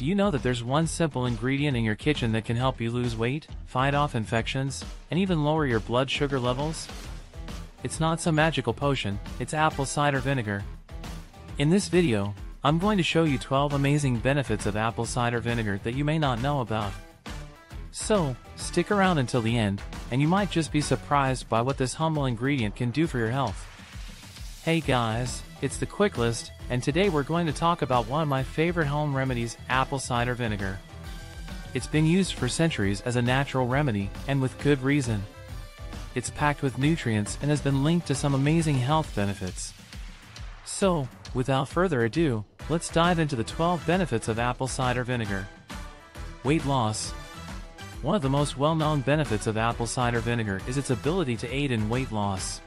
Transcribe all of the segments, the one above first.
Do you know that there's one simple ingredient in your kitchen that can help you lose weight, fight off infections, and even lower your blood sugar levels? It's not some magical potion, it's apple cider vinegar. In this video, I'm going to show you 12 amazing benefits of apple cider vinegar that you may not know about. So, stick around until the end, and you might just be surprised by what this humble ingredient can do for your health. Hey guys, it's the Quick List, and today we're going to talk about one of my favorite home remedies, apple cider vinegar. It's been used for centuries as a natural remedy, and with good reason. It's packed with nutrients and has been linked to some amazing health benefits. So, without further ado, let's dive into the 12 benefits of apple cider vinegar. Weight loss. One of the most well-known benefits of apple cider vinegar is its ability to aid in weight loss.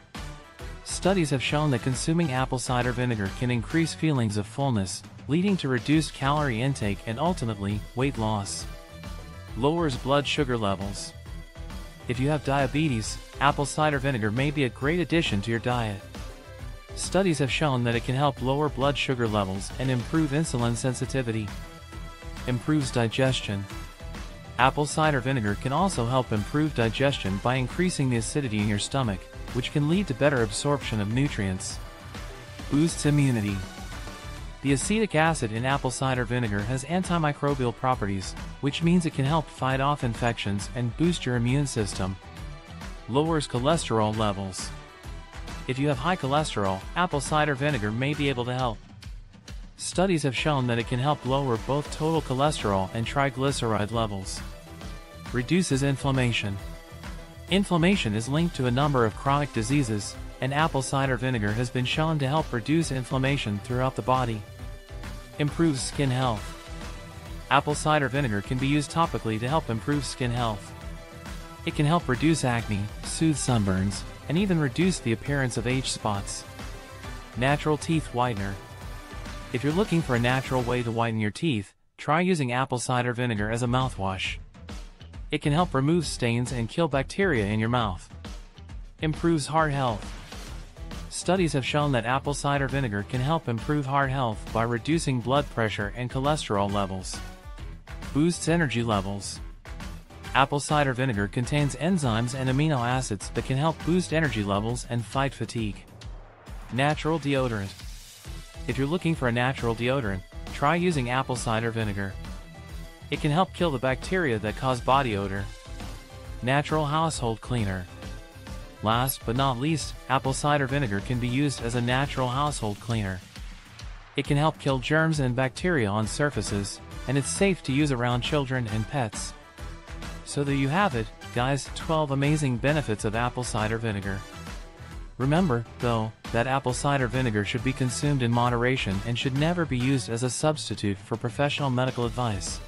Studies have shown that consuming apple cider vinegar can increase feelings of fullness, leading to reduced calorie intake and ultimately, weight loss. Lowers blood sugar levels. If you have diabetes, apple cider vinegar may be a great addition to your diet. Studies have shown that it can help lower blood sugar levels and improve insulin sensitivity. Improves digestion. Apple cider vinegar can also help improve digestion by increasing the acidity in your stomach, which can lead to better absorption of nutrients. Boosts immunity. The acetic acid in apple cider vinegar has antimicrobial properties, which means it can help fight off infections and boost your immune system. Lowers cholesterol levels. If you have high cholesterol, apple cider vinegar may be able to help. Studies have shown that it can help lower both total cholesterol and triglyceride levels. Reduces inflammation. Inflammation is linked to a number of chronic diseases, and apple cider vinegar has been shown to help reduce inflammation throughout the body. Improves skin health. Apple cider vinegar can be used topically to help improve skin health. It can help reduce acne, soothe sunburns, and even reduce the appearance of age spots. Natural Teeth Whitener If you're looking for a natural way to whiten your teeth, try using apple cider vinegar as a mouthwash. It can help remove stains and kill bacteria in your mouth. Improves heart health. Studies have shown that apple cider vinegar can help improve heart health by reducing blood pressure and cholesterol levels. Boosts energy levels. Apple cider vinegar contains enzymes and amino acids that can help boost energy levels and fight fatigue. Natural deodorant. If you're looking for a natural deodorant, try using apple cider vinegar. It can help kill the bacteria that cause body odor. Natural household cleaner. Last but not least, apple cider vinegar can be used as a natural household cleaner. It can help kill germs and bacteria on surfaces, and it's safe to use around children and pets. So there you have it, guys, 12 amazing benefits of apple cider vinegar. Remember, though, that apple cider vinegar should be consumed in moderation and should never be used as a substitute for professional medical advice.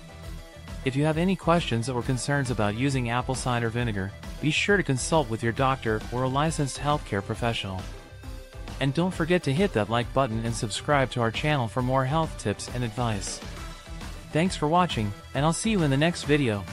If you have any questions or concerns about using apple cider vinegar, be sure to consult with your doctor or a licensed healthcare professional. And don't forget to hit that like button and subscribe to our channel for more health tips and advice. Thanks for watching, and I'll see you in the next video.